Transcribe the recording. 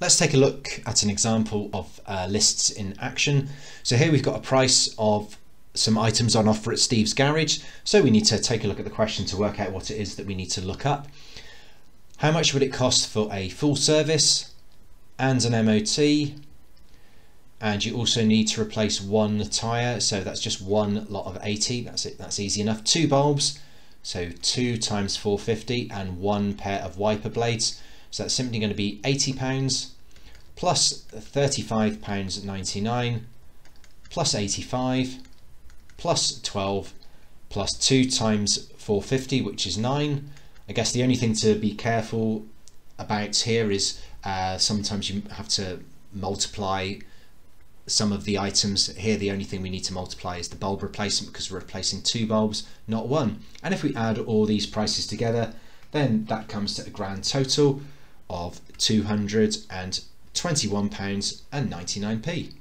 Let's take a look at an example of uh, lists in action. So here we've got a price of some items on offer at Steve's Garage. So we need to take a look at the question to work out what it is that we need to look up. How much would it cost for a full service and an MOT? And you also need to replace one tyre. So that's just one lot of 80. That's it. That's easy enough. Two bulbs. So two times 450 and one pair of wiper blades. So that's simply going to be 80 pounds plus plus 35 pounds 99 plus 85 plus 12 plus 2 times 450 which is 9 I guess the only thing to be careful about here is uh, sometimes you have to multiply some of the items. Here the only thing we need to multiply is the bulb replacement because we're replacing two bulbs not one. And if we add all these prices together then that comes to a grand total of 221 pounds and 99p